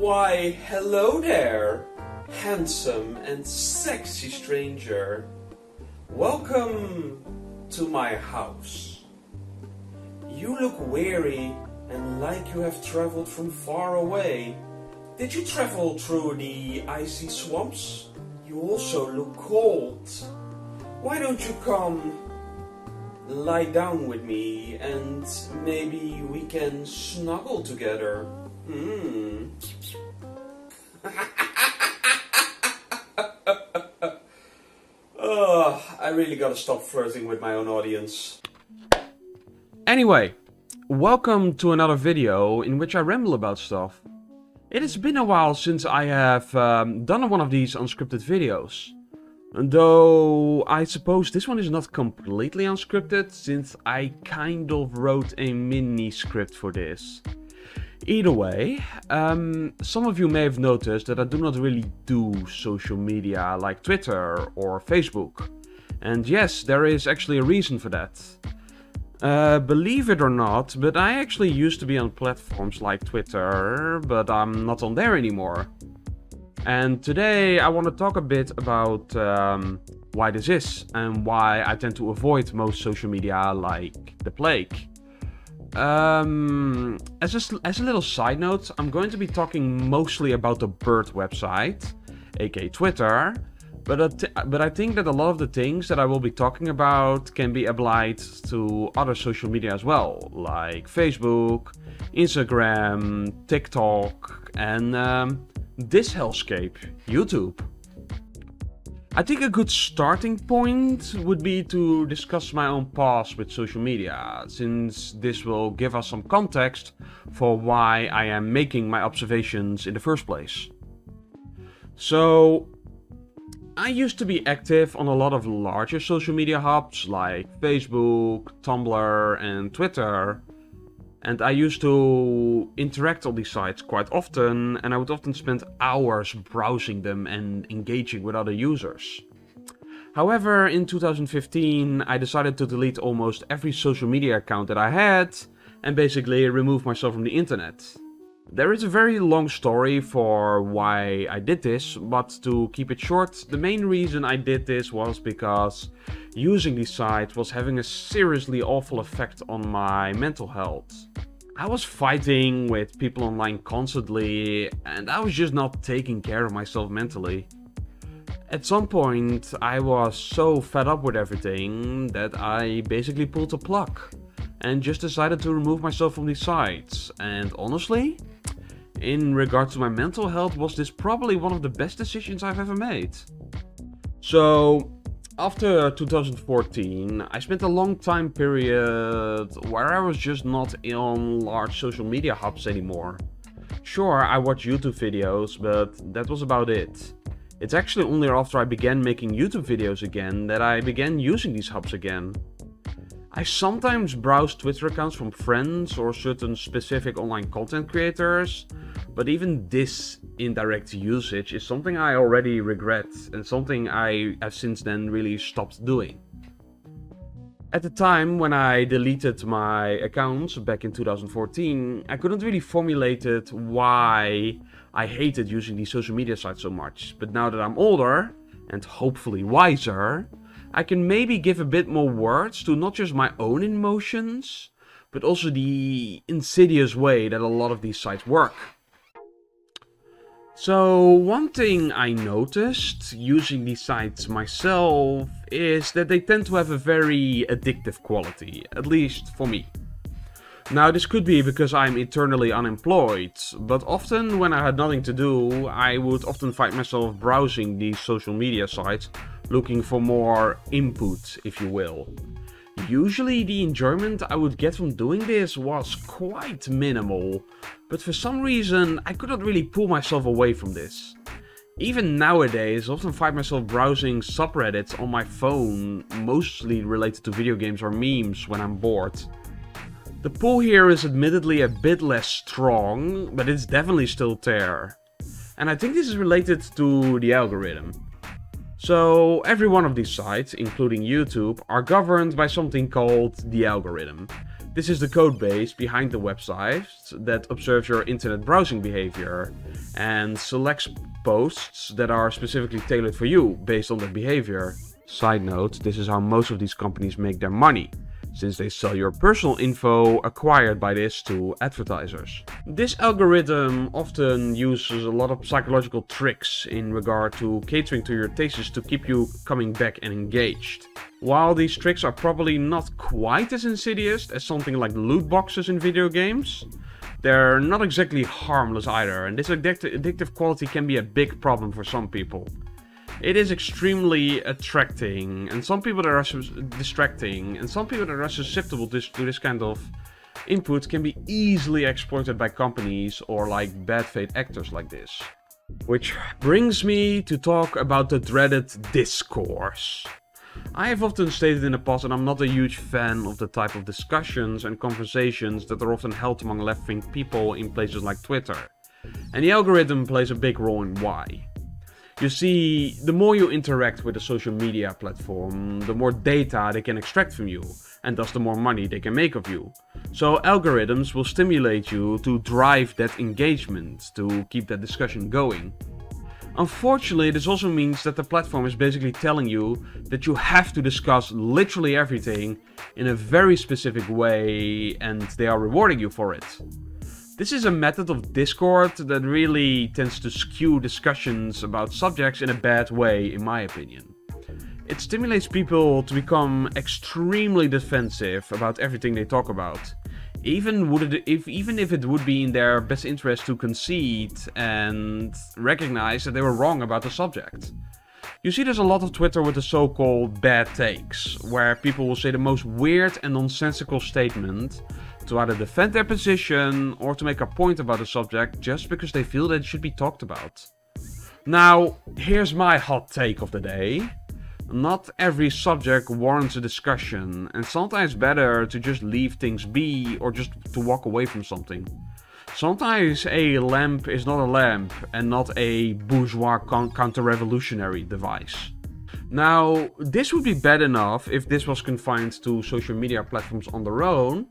Why, hello there, handsome and sexy stranger. Welcome to my house. You look weary and like you have traveled from far away. Did you travel through the icy swamps? You also look cold. Why don't you come lie down with me and maybe we can snuggle together? Hmm. oh, I really gotta stop flirting with my own audience. Anyway, welcome to another video in which I ramble about stuff. It has been a while since I have um, done one of these unscripted videos. Though I suppose this one is not completely unscripted, since I kind of wrote a mini script for this. Either way, um, some of you may have noticed that I do not really do social media like Twitter or Facebook. And yes, there is actually a reason for that. Uh, believe it or not, but I actually used to be on platforms like Twitter, but I'm not on there anymore. And today I want to talk a bit about um, why this is and why I tend to avoid most social media like the plague. Um, as, a, as a little side note, I'm going to be talking mostly about the Bird website, aka Twitter, but, but I think that a lot of the things that I will be talking about can be applied to other social media as well, like Facebook, Instagram, TikTok, and um, this hellscape, YouTube. I think a good starting point would be to discuss my own past with social media, since this will give us some context for why I am making my observations in the first place. So, I used to be active on a lot of larger social media hubs like Facebook, Tumblr, and Twitter. And I used to interact on these sites quite often, and I would often spend hours browsing them and engaging with other users. However, in 2015, I decided to delete almost every social media account that I had, and basically remove myself from the internet. There is a very long story for why I did this, but to keep it short, the main reason I did this was because using these sites was having a seriously awful effect on my mental health. I was fighting with people online constantly, and I was just not taking care of myself mentally. At some point, I was so fed up with everything that I basically pulled the plug and just decided to remove myself from these sites. And honestly, in regards to my mental health, was this probably one of the best decisions I've ever made. So, after 2014, I spent a long time period where I was just not on large social media hubs anymore. Sure, I watch YouTube videos, but that was about it. It's actually only after I began making YouTube videos again that I began using these hubs again. I sometimes browse Twitter accounts from friends or certain specific online content creators, but even this indirect usage is something I already regret and something I have since then really stopped doing. At the time when I deleted my accounts back in 2014, I couldn't really formulate it why I hated using these social media sites so much. But now that I'm older, and hopefully wiser, I can maybe give a bit more words to not just my own emotions, but also the insidious way that a lot of these sites work. So one thing I noticed using these sites myself is that they tend to have a very addictive quality, at least for me. Now this could be because I'm eternally unemployed, but often when I had nothing to do, I would often find myself browsing these social media sites looking for more input, if you will. Usually the enjoyment I would get from doing this was quite minimal, but for some reason I could not really pull myself away from this. Even nowadays, I often find myself browsing subreddits on my phone, mostly related to video games or memes when I'm bored. The pull here is admittedly a bit less strong, but it's definitely still there. And I think this is related to the algorithm. So every one of these sites, including YouTube, are governed by something called the algorithm. This is the code base behind the website that observes your internet browsing behavior and selects posts that are specifically tailored for you based on that behavior. Side note, this is how most of these companies make their money since they sell your personal info acquired by this to advertisers. This algorithm often uses a lot of psychological tricks in regard to catering to your tastes to keep you coming back and engaged. While these tricks are probably not quite as insidious as something like loot boxes in video games, they're not exactly harmless either, and this addictive quality can be a big problem for some people. It is extremely attracting, and some people that are distracting, and some people that are susceptible to this, kind of input can be easily exploited by companies or like bad faith actors like this. Which brings me to talk about the dreaded discourse. I have often stated in the past that I'm not a huge fan of the type of discussions and conversations that are often held among left-wing people in places like Twitter. And the algorithm plays a big role in why. You see, the more you interact with a social media platform, the more data they can extract from you, and thus the more money they can make of you. So algorithms will stimulate you to drive that engagement, to keep that discussion going. Unfortunately, this also means that the platform is basically telling you that you have to discuss literally everything in a very specific way and they are rewarding you for it. This is a method of discourse that really tends to skew discussions about subjects in a bad way, in my opinion. It stimulates people to become extremely defensive about everything they talk about. Even would it, if even if it would be in their best interest to concede and recognize that they were wrong about the subject. You see there's a lot of Twitter with the so-called bad takes, where people will say the most weird and nonsensical statement to either defend their position or to make a point about a subject just because they feel that it should be talked about. Now, here's my hot take of the day. Not every subject warrants a discussion, and sometimes better to just leave things be or just to walk away from something. Sometimes a lamp is not a lamp and not a bourgeois counter-revolutionary device. Now, this would be bad enough if this was confined to social media platforms on their own,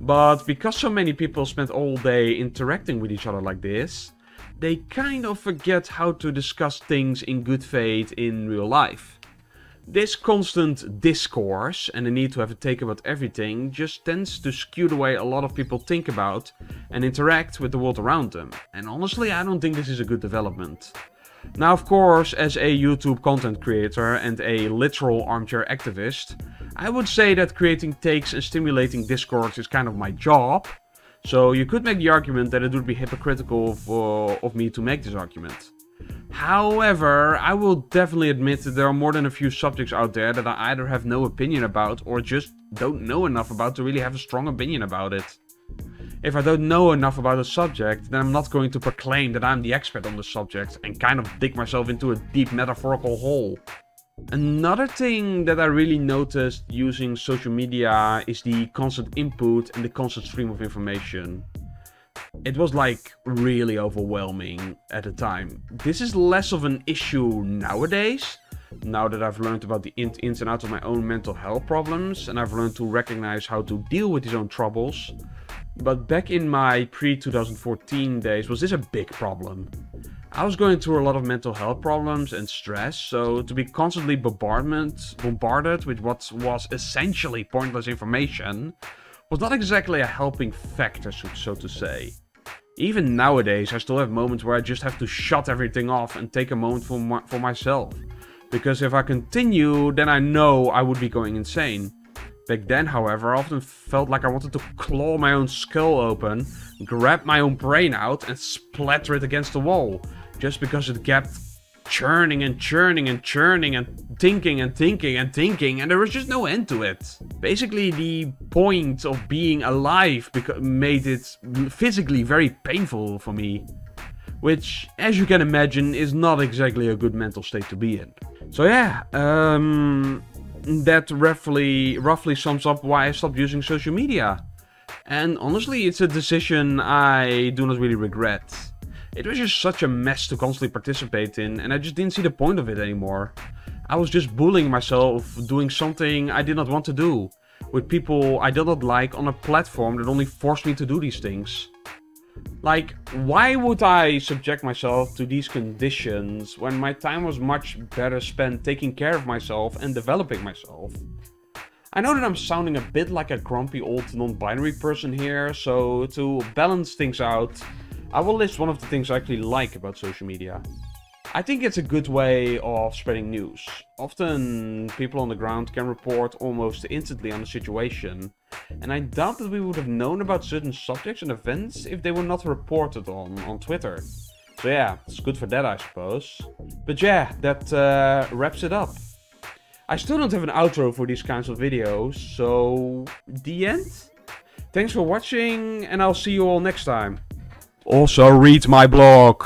but because so many people spend all day interacting with each other like this, they kind of forget how to discuss things in good faith in real life. This constant discourse and the need to have a take about everything just tends to skew the way a lot of people think about and interact with the world around them. And honestly, I don't think this is a good development. Now, of course, as a YouTube content creator and a literal armchair activist, I would say that creating takes and stimulating discourse is kind of my job. So you could make the argument that it would be hypocritical for, of me to make this argument. However, I will definitely admit that there are more than a few subjects out there that I either have no opinion about or just don't know enough about to really have a strong opinion about it. If I don't know enough about a subject, then I'm not going to proclaim that I'm the expert on the subject and kind of dig myself into a deep metaphorical hole. Another thing that I really noticed using social media is the constant input and the constant stream of information. It was like really overwhelming at the time. This is less of an issue nowadays, now that I've learned about the ins and outs of my own mental health problems and I've learned to recognize how to deal with these own troubles. But back in my pre-2014 days, was this a big problem? I was going through a lot of mental health problems and stress, so to be constantly bombardment, bombarded with what was essentially pointless information was not exactly a helping factor, so to say. Even nowadays, I still have moments where I just have to shut everything off and take a moment for, my, for myself. Because if I continue, then I know I would be going insane. Back then, however, I often felt like I wanted to claw my own skull open, grab my own brain out, and splatter it against the wall. Just because it kept churning and churning and churning and thinking and thinking and thinking, and there was just no end to it. Basically, the point of being alive made it physically very painful for me. Which, as you can imagine, is not exactly a good mental state to be in. So yeah, um, that roughly roughly sums up why I stopped using social media. And honestly, it's a decision I do not really regret. It was just such a mess to constantly participate in, and I just didn't see the point of it anymore. I was just bullying myself, doing something I did not want to do. with people I did not like on a platform that only forced me to do these things. Like, why would I subject myself to these conditions when my time was much better spent taking care of myself and developing myself? I know that I'm sounding a bit like a grumpy old non-binary person here, so to balance things out, I will list one of the things I actually like about social media. I think it's a good way of spreading news. Often people on the ground can report almost instantly on the situation, and I doubt that we would have known about certain subjects and events if they were not reported on on Twitter. So yeah, it's good for that I suppose. But yeah, that uh, wraps it up. I still don't have an outro for these kinds of videos, so the end? Thanks for watching, and I'll see you all next time. Also read my blog.